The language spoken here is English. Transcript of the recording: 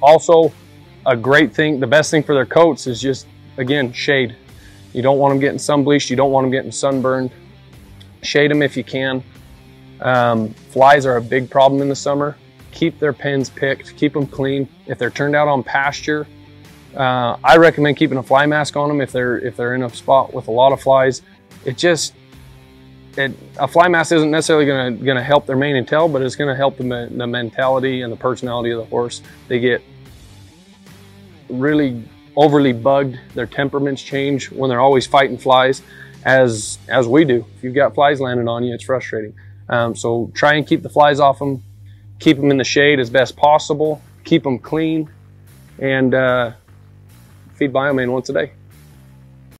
Also, a great thing, the best thing for their coats is just, again, shade. You don't want them getting sun bleached. You don't want them getting sunburned. Shade them if you can. Um, flies are a big problem in the summer. Keep their pens picked, keep them clean. If they're turned out on pasture, uh, I recommend keeping a fly mask on them if they're if they're in a spot with a lot of flies. It just it, a fly mask isn't necessarily going to going to help their mane and tail, but it's going to help the, the mentality and the personality of the horse. They get really overly bugged. Their temperaments change when they're always fighting flies, as as we do. If you've got flies landing on you, it's frustrating. Um, so try and keep the flies off them. Keep them in the shade as best possible. Keep them clean, and uh, feed BioMane once a day.